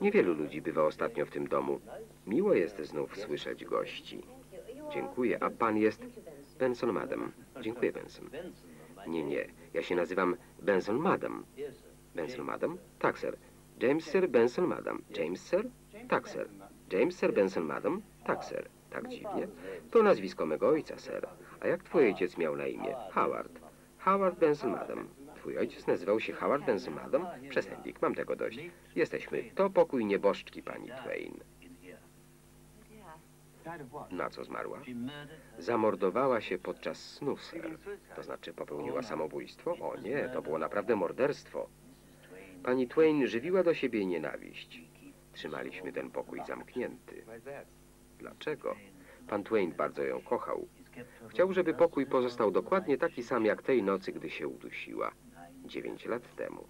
Niewielu ludzi bywa ostatnio w tym domu. Miło jest znów słyszeć gości. Dziękuję. A pan jest Benson Madam. Dziękuję, Benson. Nie, nie. Ja się nazywam Benson Madam. Benson Madam? Tak, sir. James Sir Benson Madam. James Sir? Tak, sir. James Sir Benson Madam? Tak, sir. Tak dziwnie. To nazwisko mego ojca, sir. A jak twój ojciec miał na imię? Howard. Howard Benson Madam. Twój ojciec nazywał się Howard? Przestań, Dick, mam tego dość. Jesteśmy. To pokój nieboszczki pani Twain. Na co zmarła? Zamordowała się podczas snu, sir. To znaczy popełniła samobójstwo? O nie, to było naprawdę morderstwo. Pani Twain żywiła do siebie nienawiść. Trzymaliśmy ten pokój zamknięty. Dlaczego? Pan Twain bardzo ją kochał. Chciał, żeby pokój pozostał dokładnie taki sam jak tej nocy, gdy się udusiła. Dziewięć lat temu.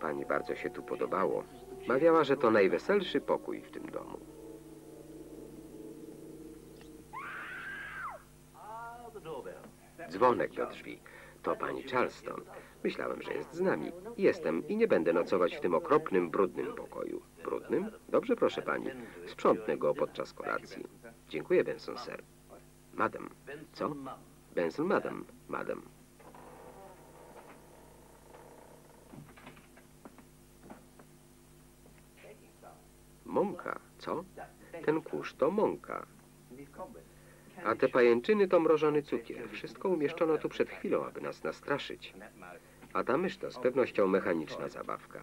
Pani bardzo się tu podobało. Mawiała, że to najweselszy pokój w tym domu. Dzwonek do drzwi. To pani Charleston. Myślałem, że jest z nami. Jestem i nie będę nocować w tym okropnym, brudnym pokoju. Brudnym? Dobrze, proszę pani. Sprzątnę go podczas kolacji. Dziękuję, Benson, sir. Madam. Co? Benson, madam. Madam. Mąka. Co? Ten kurz to mąka. A te pajęczyny to mrożony cukier. Wszystko umieszczono tu przed chwilą, aby nas nastraszyć. A ta mysz to z pewnością mechaniczna zabawka.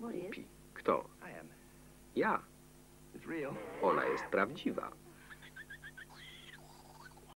Głupi. Kto? Ja. Ona jest prawdziwa.